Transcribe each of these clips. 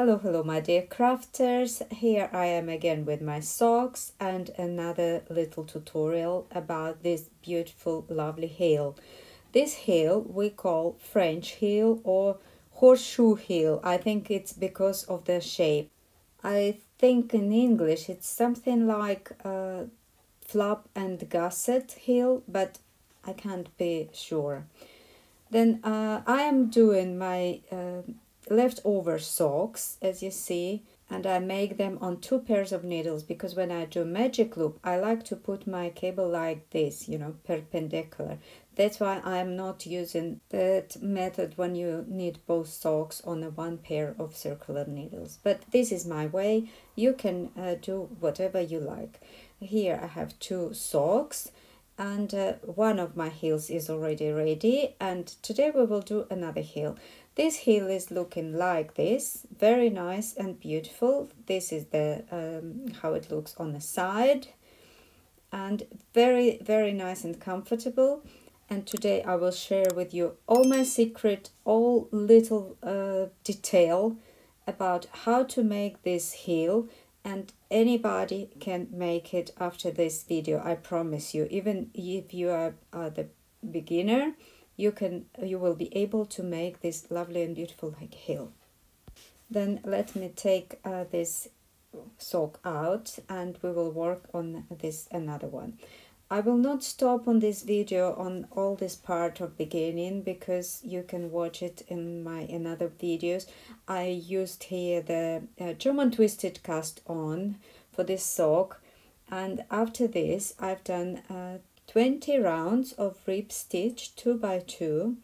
Hello, hello, my dear crafters. Here I am again with my socks and another little tutorial about this beautiful, lovely heel. This heel we call French heel or horseshoe heel. I think it's because of the shape. I think in English it's something like a flap and gusset heel, but I can't be sure. Then uh, I am doing my uh, leftover socks as you see and I make them on two pairs of needles because when I do magic loop I like to put my cable like this you know perpendicular. That's why I'm not using that method when you need both socks on a one pair of circular needles. But this is my way. You can uh, do whatever you like. Here I have two socks and uh, one of my heels is already ready and today we will do another heel this heel is looking like this. Very nice and beautiful. This is the um, how it looks on the side. And very very nice and comfortable. And today I will share with you all my secret all little uh, detail about how to make this heel and anybody can make it after this video i promise you. Even if you are uh, the beginner you can you will be able to make this lovely and beautiful like heel then let me take uh, this sock out and we will work on this another one. I will not stop on this video on all this part of beginning because you can watch it in my another videos. I used here the uh, German twisted cast on for this sock and after this I've done uh, 20 rounds of rib stitch 2 by 2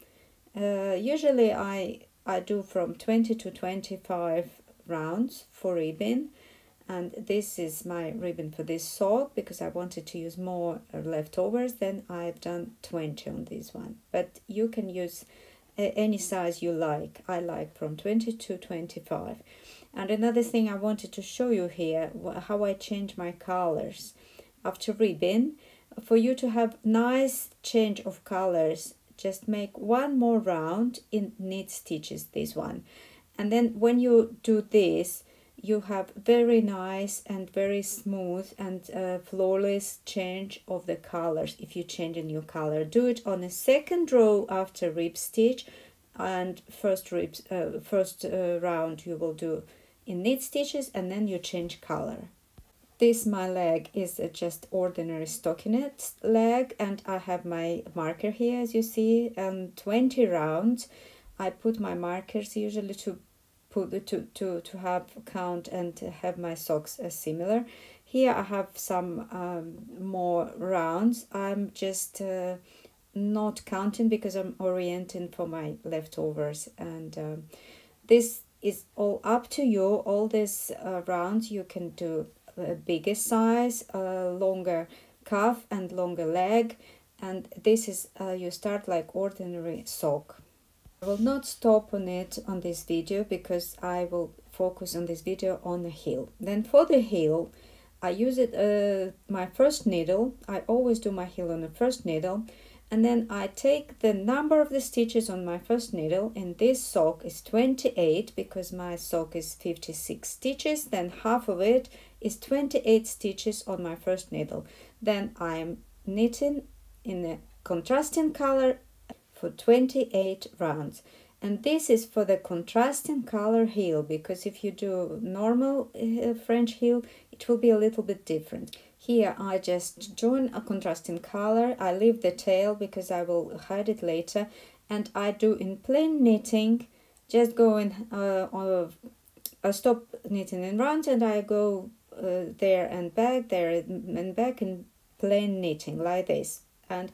uh, usually I I do from 20 to 25 rounds for ribbon. And this is my ribbon for this sock because I wanted to use more leftovers then I've done 20 on this one. But you can use any size you like. I like from 20 to 25 and another thing I wanted to show you here how I change my colors. After ribbon for you to have nice change of colors just make one more round in knit stitches this one. And then when you do this you have very nice and very smooth and uh, flawless change of the colors. If you change a new color do it on a second row after rib stitch and first ribs uh, first uh, round you will do in knit stitches and then you change color this my leg is just ordinary stockinette leg and I have my marker here as you see and 20 rounds. I put my markers usually to put to to to have count and have my socks as similar. Here i have some um, more rounds. I'm just uh, not counting because i'm orienting for my leftovers and um, this is all up to you. All these uh, rounds you can do bigger size a longer calf and longer leg and this is uh, you start like ordinary sock I will not stop on it on this video because I will focus on this video on the heel. Then for the heel, I use it uh, my first needle. I always do my heel on the first needle. And then I take the number of the stitches on my first needle and this sock is 28 because my sock is 56 stitches. Then half of it is 28 stitches on my first needle. Then I'm knitting in a contrasting color for 28 rounds. And this is for the contrasting color heel because if you do normal uh, French heel it will be a little bit different. Here I just join a contrasting color. I leave the tail because I will hide it later. And I do in plain knitting just going uh, on I stop knitting in round and I go uh, there and back there and back in plain knitting like this and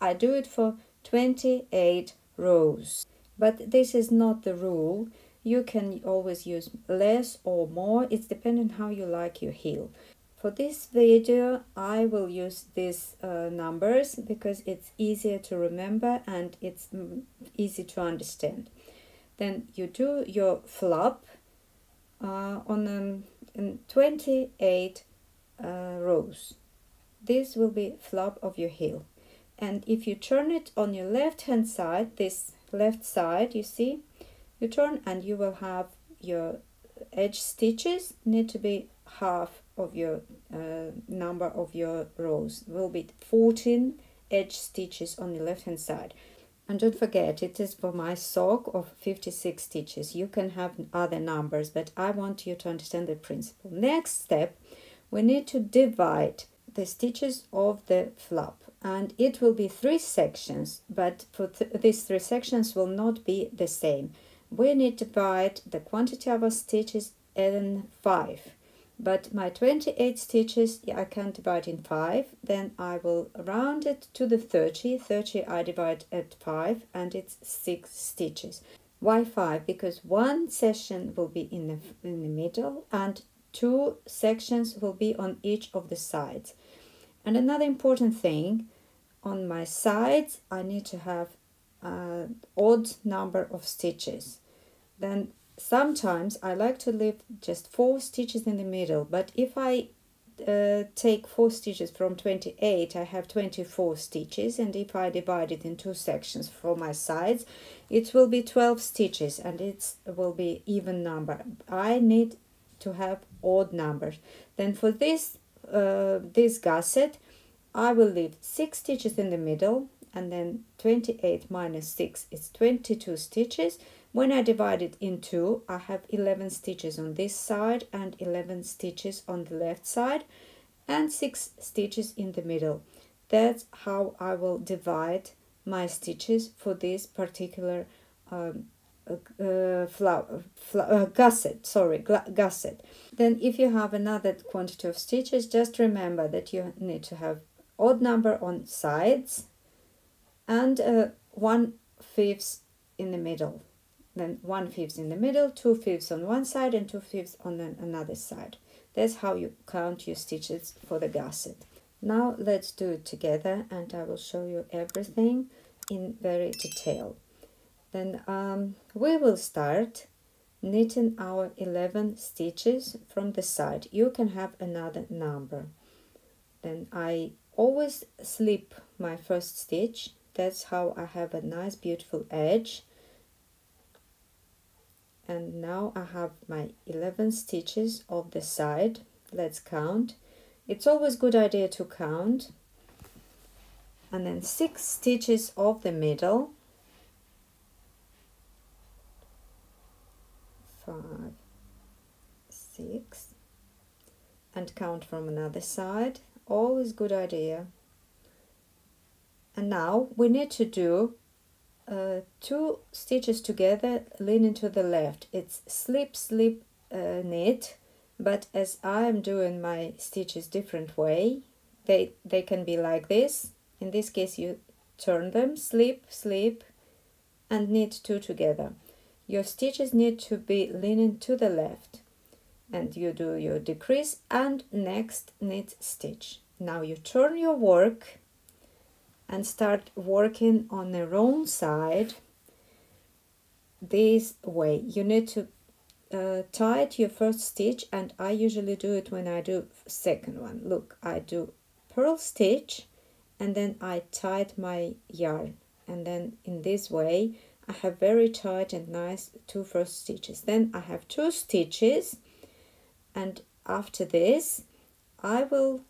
I do it for 28 rows. But this is not the rule. You can always use less or more. It's depending how you like your heel. For this video, I will use these uh, numbers because it's easier to remember and it's mm, easy to understand. Then you do your flap uh, on um, 28 uh, rows. This will be flap of your heel. And if you turn it on your left hand side this left side you see you turn and you will have your edge stitches need to be half of your uh, number of your rows. Will be 14 edge stitches on the left hand side and don't forget it is for my sock of 56 stitches. You can have other numbers but I want you to understand the principle. Next step we need to divide the stitches of the flap. And it will be three sections but for th these three sections will not be the same. We need to divide the quantity of our stitches in five but my 28 stitches I can divide in 5 then I will round it to the 30 30 I divide at 5 and it's 6 stitches. Why 5 because one section will be in the in the middle and two sections will be on each of the sides. And another important thing on my sides I need to have an odd number of stitches. Then sometimes I like to leave just four stitches in the middle but if I uh, take four stitches from 28 I have 24 stitches and if I divide it in two sections for my sides it will be 12 stitches and it will be even number. I need to have odd numbers. Then for this uh, this gusset I will leave 6 stitches in the middle and then 28 minus 6 is 22 stitches when I divide it in two, I have 11 stitches on this side and 11 stitches on the left side and 6 stitches in the middle. That's how I will divide my stitches for this particular um, uh, flower, uh, gusset, sorry, gusset. Then if you have another quantity of stitches, just remember that you need to have odd number on sides and uh, one fifth in the middle then one fifth in the middle, two fifths on one side and two fifths on another side. That's how you count your stitches for the gusset. Now let's do it together and I will show you everything in very detail. Then um, we will start knitting our 11 stitches from the side. You can have another number. Then I always slip my first stitch. That's how I have a nice beautiful edge and now I have my 11 stitches of the side. Let's count. It's always good idea to count. And then six stitches of the middle. Five six. And count from another side. Always good idea. And now we need to do uh, two stitches together leaning to the left. It's slip slip uh, knit but as I am doing my stitches different way they they can be like this. In this case you turn them slip slip and knit two together. Your stitches need to be leaning to the left and you do your decrease and next knit stitch. Now you turn your work and start working on the wrong side. This way you need to uh, tie your first stitch and I usually do it when I do second one. Look I do purl stitch and then I tied my yarn. And then in this way I have very tight and nice two first stitches. Then I have two stitches and after this I will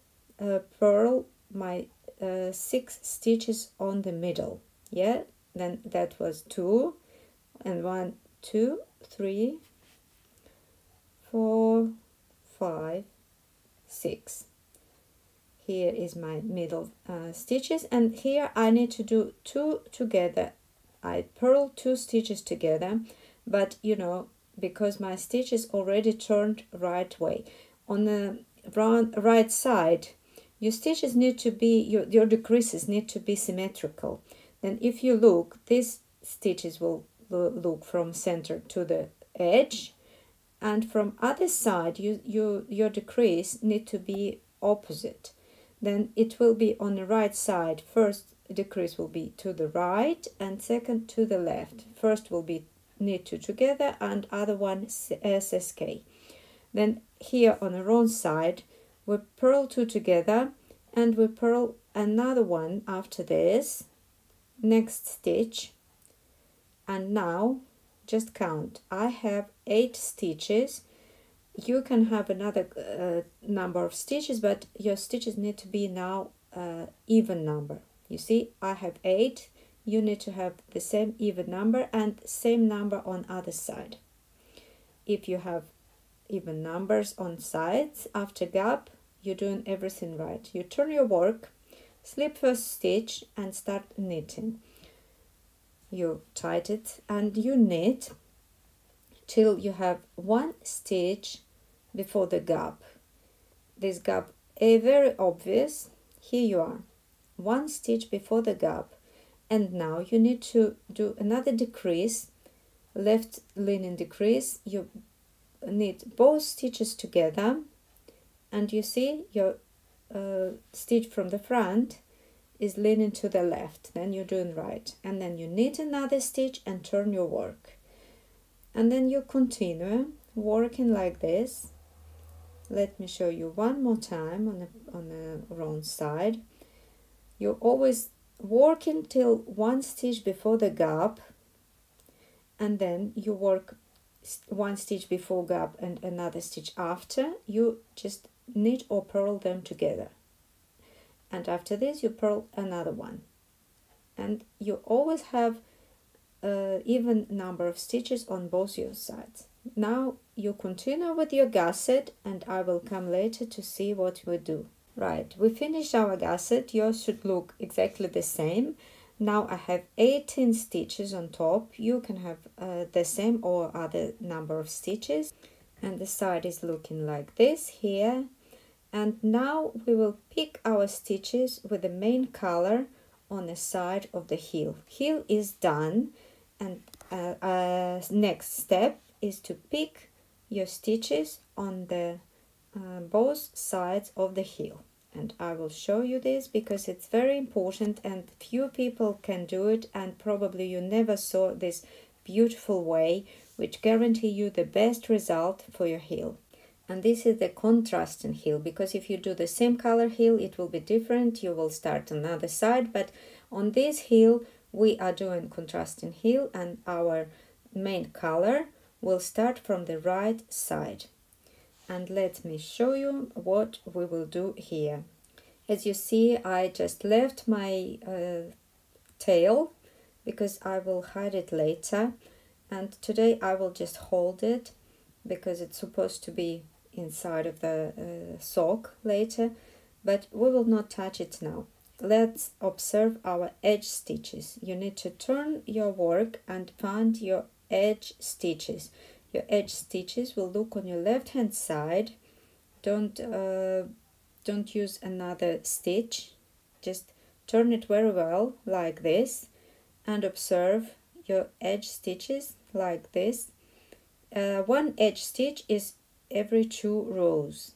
uh, purl my uh, six stitches on the middle. Yeah then that was two and one two three four five six. Here is my middle uh, stitches and here I need to do two together. I purl two stitches together but you know because my stitch is already turned right way. On the round right side your stitches need to be your, your decreases need to be symmetrical. Then if you look these stitches will look from center to the edge. And from other side you, you your decrease need to be opposite. Then it will be on the right side. First decrease will be to the right and second to the left. First will be knit two together and other one SSK uh, then here on the wrong side we purl two together and we purl another one after this. Next stitch. And now just count. I have eight stitches. You can have another uh, number of stitches but your stitches need to be now uh, even number. You see I have eight. You need to have the same even number and same number on other side. If you have even numbers on sides after gap you're doing everything right. You turn your work slip first stitch and start knitting. You tight it and you knit till you have one stitch before the gap. This gap is very obvious. Here you are one stitch before the gap. And now you need to do another decrease left linen decrease. You knit both stitches together and you see your uh, stitch from the front is leaning to the left. Then you're doing right. And then you knit another stitch and turn your work. And then you continue working like this. Let me show you one more time on the on the wrong side. You're always work until one stitch before the gap. And then you work one stitch before gap and another stitch after. You just knit or purl them together. And after this you purl another one. And you always have uh, even number of stitches on both your sides. Now you continue with your gusset and I will come later to see what we do. Right we finished our gusset yours should look exactly the same. Now I have 18 stitches on top. You can have uh, the same or other number of stitches. And the side is looking like this here and now we will pick our stitches with the main color on the side of the heel. Heel is done and uh, uh, next step is to pick your stitches on the uh, both sides of the heel. And I will show you this because it's very important and few people can do it and probably you never saw this beautiful way which guarantee you the best result for your heel and this is the contrasting heel because if you do the same color heel it will be different. You will start on another side. But on this heel we are doing contrasting heel and our main color will start from the right side. And let me show you what we will do here. As you see I just left my uh, tail because I will hide it later. And today I will just hold it because it's supposed to be inside of the uh, sock later but we will not touch it now. Let's observe our edge stitches. You need to turn your work and find your edge stitches. Your edge stitches will look on your left hand side. Don't uh, don't use another stitch. Just turn it very well like this and observe your edge stitches like this. Uh, one edge stitch is every two rows.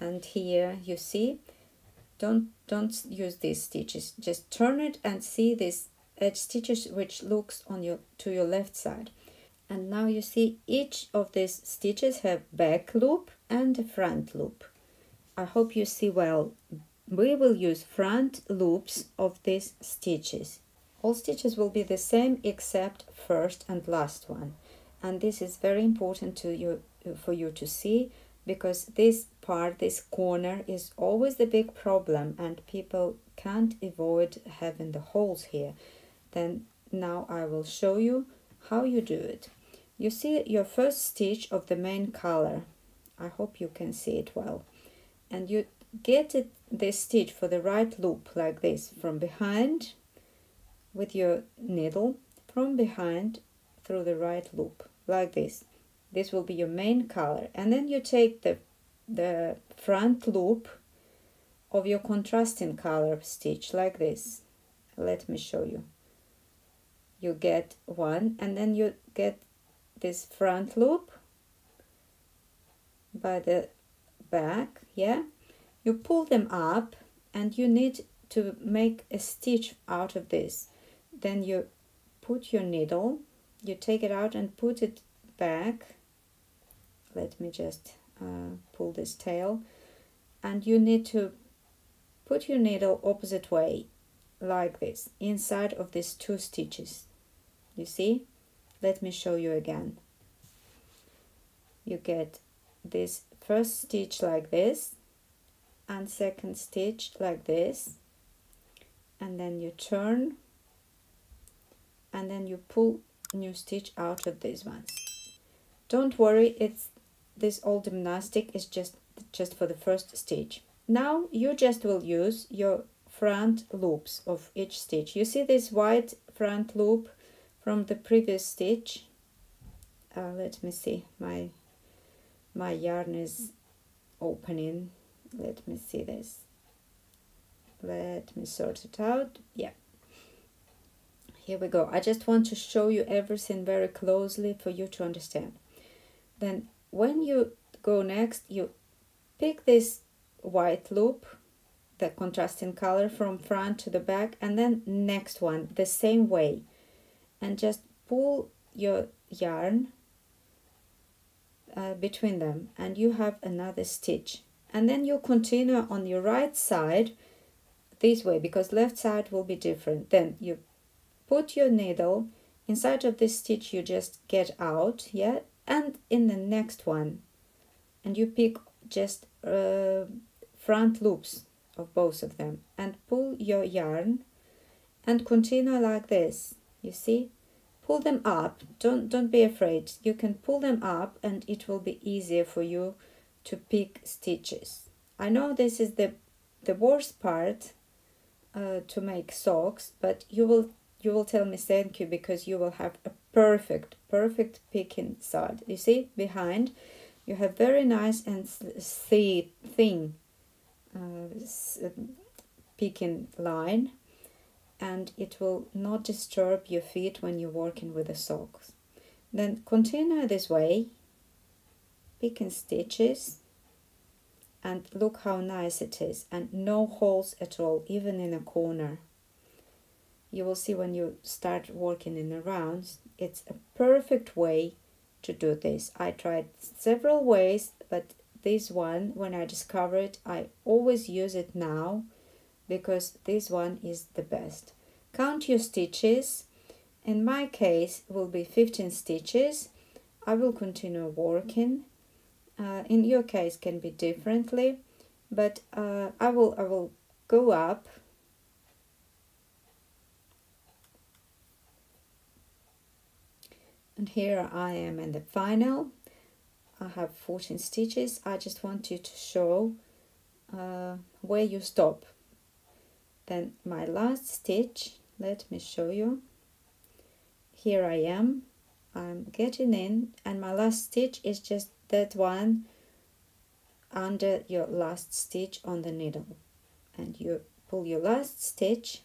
And here you see don't don't use these stitches. Just turn it and see this edge stitches which looks on your to your left side. And now you see each of these stitches have back loop and a front loop. I hope you see well. We will use front loops of these stitches. All stitches will be the same except first and last one and this is very important to you for you to see because this part this corner is always the big problem and people can't avoid having the holes here. Then now I will show you how you do it. You see your first stitch of the main color. I hope you can see it well. And you get it this stitch for the right loop like this from behind with your needle from behind through the right loop like this. This will be your main color and then you take the the front loop of your contrasting color stitch like this. Let me show you. You get one and then you get this front loop by the back yeah? You pull them up and you need to make a stitch out of this. Then you put your needle you take it out and put it back. Let me just uh, pull this tail. And you need to put your needle opposite way like this inside of these two stitches. You see? Let me show you again. You get this first stitch like this and second stitch like this. And then you turn and then you pull new stitch out of these ones. Don't worry it's this old gymnastic is just just for the first stitch. Now you just will use your front loops of each stitch. You see this white front loop from the previous stitch? Uh, let me see. My my yarn is opening. Let me see this. Let me sort it out. Yeah here we go. I just want to show you everything very closely for you to understand. Then when you go next you pick this white loop the contrasting color from front to the back and then next one the same way. And just pull your yarn uh, between them and you have another stitch. And then you continue on your right side this way because left side will be different. Then you put your needle inside of this stitch you just get out yeah and in the next one. And you pick just uh, front loops of both of them and pull your yarn and continue like this you see? Pull them up. Don't don't be afraid. You can pull them up and it will be easier for you to pick stitches. I know this is the the worst part uh, to make socks but you will you will tell me thank you because you will have a perfect perfect picking side you see behind you have very nice and thin uh, picking line and it will not disturb your feet when you're working with the socks. Then continue this way, picking stitches and look how nice it is and no holes at all, even in a corner. You will see when you start working in the rounds, it's a perfect way to do this. I tried several ways, but this one, when I discovered it, I always use it now because this one is the best. Count your stitches. In my case will be 15 stitches. I will continue working. Uh, in your case can be differently, but uh, I will I will go up and here I am in the final. I have 14 stitches. I just want you to show uh, where you stop. Then my last stitch let me show you. Here I am. I'm getting in. And my last stitch is just that one under your last stitch on the needle. And you pull your last stitch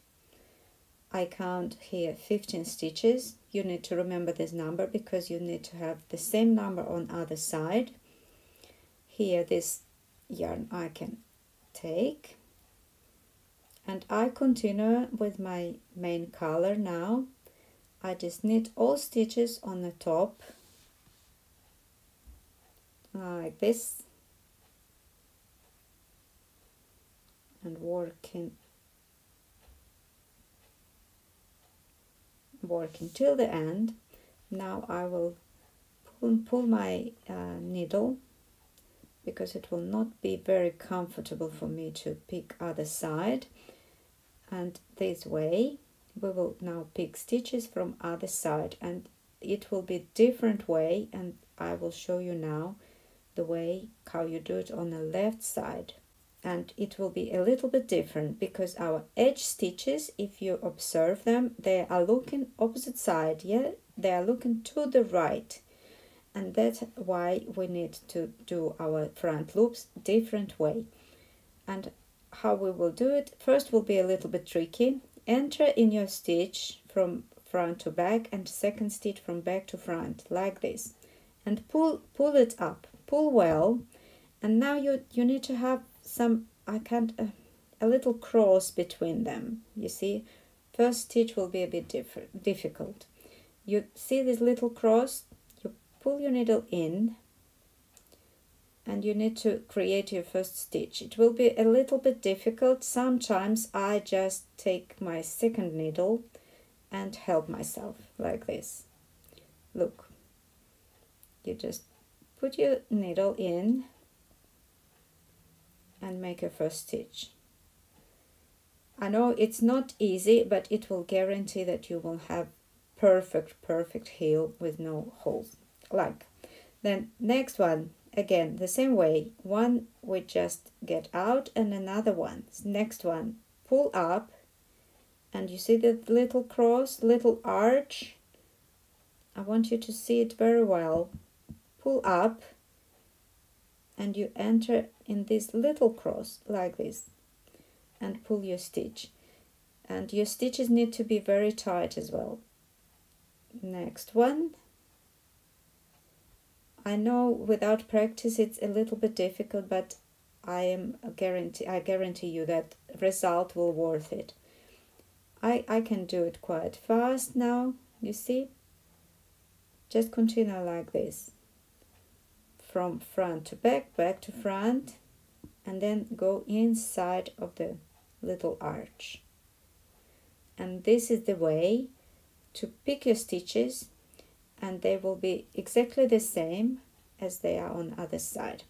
I count here 15 stitches. You need to remember this number because you need to have the same number on other side. Here this yarn I can take. And I continue with my main color now. I just knit all stitches on the top. Like this. And working working till the end. Now I will pull, pull my uh, needle because it will not be very comfortable for me to pick other side. And this way we will now pick stitches from other side and it will be different way and I will show you now the way how you do it on the left side and it will be a little bit different because our edge stitches if you observe them they are looking opposite side yeah? They are looking to the right. And that's why we need to do our front loops different way. And how we will do it first will be a little bit tricky. Enter in your stitch from front to back and second stitch from back to front like this. And pull pull it up. Pull well. And now you you need to have some I can't uh, a little cross between them you see. First stitch will be a bit different difficult. You see this little cross? You pull your needle in and you need to create your first stitch. It will be a little bit difficult. Sometimes I just take my second needle and help myself like this. Look. You just put your needle in and make a first stitch. I know it's not easy but it will guarantee that you will have perfect perfect heel with no holes. Like then next one again the same way. One we just get out and another one. Next one pull up and you see the little cross little arch? I want you to see it very well. Pull up and you enter in this little cross like this and pull your stitch. And your stitches need to be very tight as well. Next one. I know without practice it's a little bit difficult but I am guarantee I guarantee you that result will worth it. I I can do it quite fast now you see. Just continue like this. From front to back back to front and then go inside of the little arch and this is the way to pick your stitches and they will be exactly the same as they are on the other side.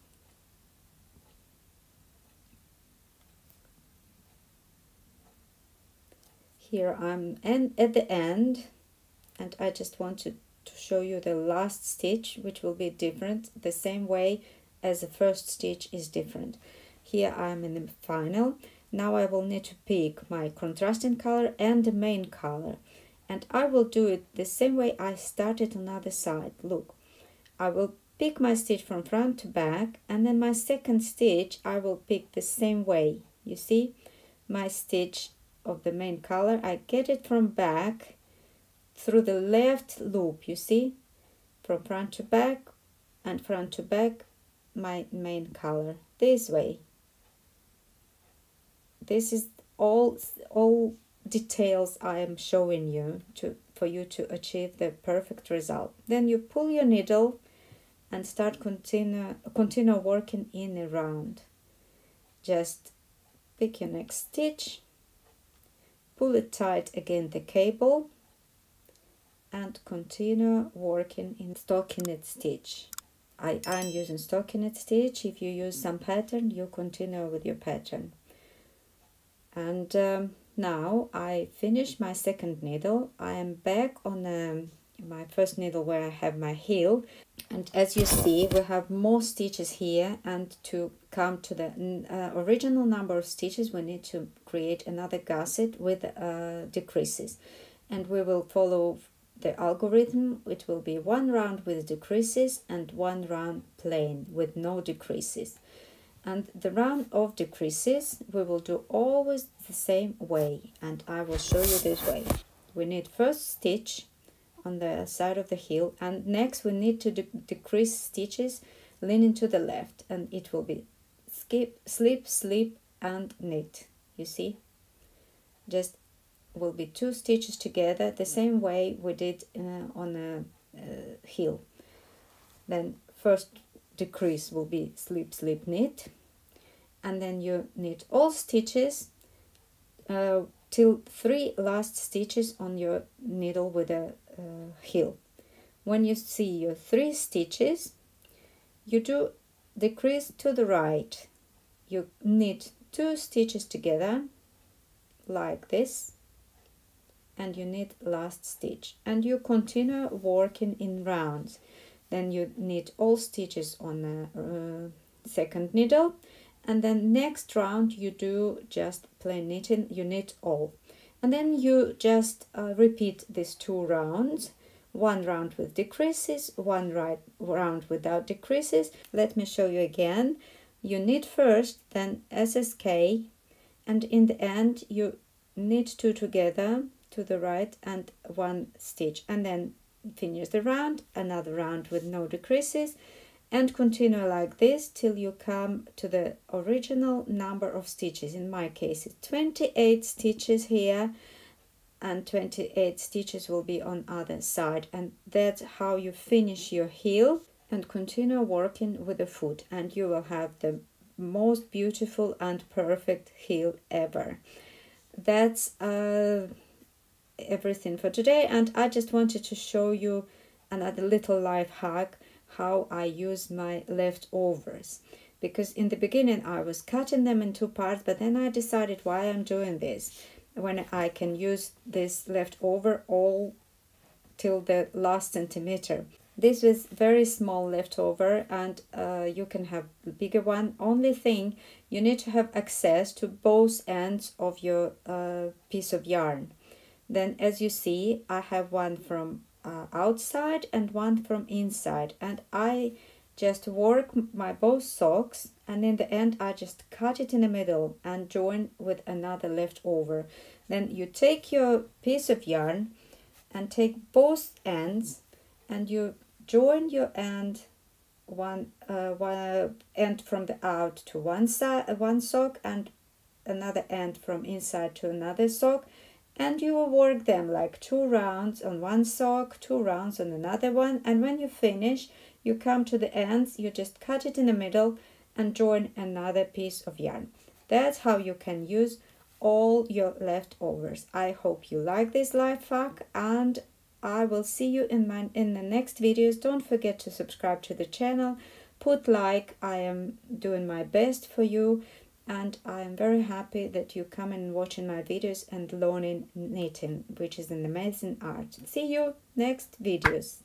Here I'm and at the end and I just want to, to show you the last stitch which will be different the same way as the first stitch is different. Here I'm in the final. Now I will need to pick my contrasting color and the main color and I will do it the same way I started on the other side. Look, I will pick my stitch from front to back and then my second stitch I will pick the same way. You see, my stitch of the main color, I get it from back through the left loop, you see, from front to back and front to back, my main color, this way. This is all, all details I am showing you to for you to achieve the perfect result. Then you pull your needle and start continue continue working in a round. Just pick your next stitch, pull it tight again the cable and continue working in stockinette stitch. I, I'm using stockinette stitch. If you use some pattern, you continue with your pattern. And um, now I finish my second needle. I am back on um, my first needle where I have my heel. And as you see we have more stitches here. And to come to the uh, original number of stitches we need to create another gusset with uh, decreases. And we will follow the algorithm it will be one round with decreases and one round plain with no decreases and the round of decreases we will do always the same way. And I will show you this way. We need first stitch on the side of the heel and next we need to de decrease stitches leaning to the left and it will be skip slip slip and knit. You see? Just will be two stitches together the same way we did uh, on a uh, heel. Then first decrease will be slip slip knit. And then you knit all stitches uh, till three last stitches on your needle with a uh, heel. When you see your three stitches you do decrease to the right. You knit two stitches together like this and you knit last stitch. And you continue working in rounds then you knit all stitches on the uh, second needle. And then next round you do just plain knitting. You knit all. And then you just uh, repeat these two rounds. One round with decreases one right round without decreases. Let me show you again. You knit first then ssk and in the end you knit two together to the right and one stitch. And then finish the round another round with no decreases and continue like this till you come to the original number of stitches. In my case it's 28 stitches here and 28 stitches will be on other side and that's how you finish your heel and continue working with the foot and you will have the most beautiful and perfect heel ever. That's uh, everything for today and I just wanted to show you another little life hack how I use my leftovers. Because in the beginning I was cutting them in two parts but then I decided why I'm doing this when I can use this leftover all till the last centimeter. This was very small leftover and uh, you can have bigger one. Only thing you need to have access to both ends of your uh, piece of yarn then as you see I have one from uh, outside and one from inside and I just work my both socks and in the end I just cut it in the middle and join with another leftover. Then you take your piece of yarn and take both ends and you join your end one uh, one end from the out to one side one sock and another end from inside to another sock and you will work them like two rounds on one sock two rounds on another one. And when you finish you come to the ends you just cut it in the middle and join another piece of yarn. That's how you can use all your leftovers. I hope you like this life hack and i will see you in my in the next videos. Don't forget to subscribe to the channel. Put like i am doing my best for you and I am very happy that you come and watching my videos and learning knitting which is an amazing art. See you next videos.